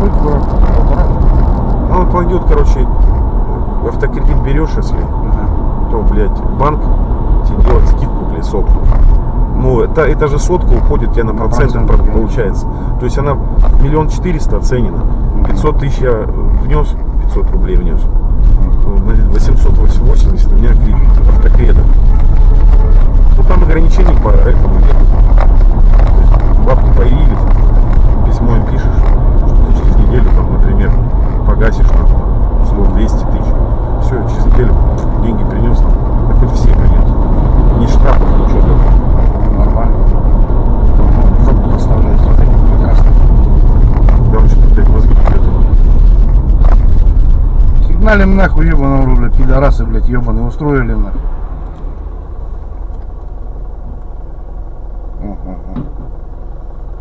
Ну, он а, пойдет, короче, автокредит берешь, если, да. то, блядь, банк тебе делает скидку, блядь, сотку. Ну, это, это же сотка уходит тебе на, на процент, процент получается. То есть она миллион четыреста оценена. 500 тысяч я внес, 500 рублей внес. Ну, 880 у меня автокредит. 100-200 тысяч. Все, через неделю деньги принес там, да все принес. Ни штрафов, ничего такого. Нормально. Жопу подставляете. Прекрасно. Короче, тут, блядь, мозги где-то. Сигналим нахуй, ебаного рубля, пидорасы, блядь, ебаные, устроили нахуй.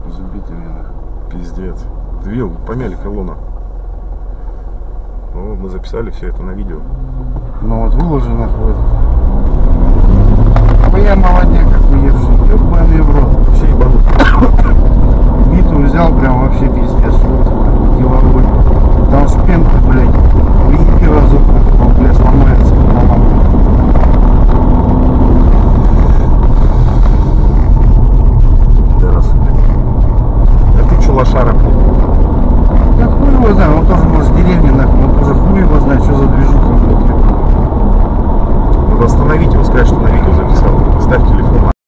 Забитыми нахуй. Пиздец. Видел, помяли колонна. Мы записали все это на видео. Ну вот нахуй этот. А я молодец, остановить его, сказать, что на видео записал. Оставь телефон.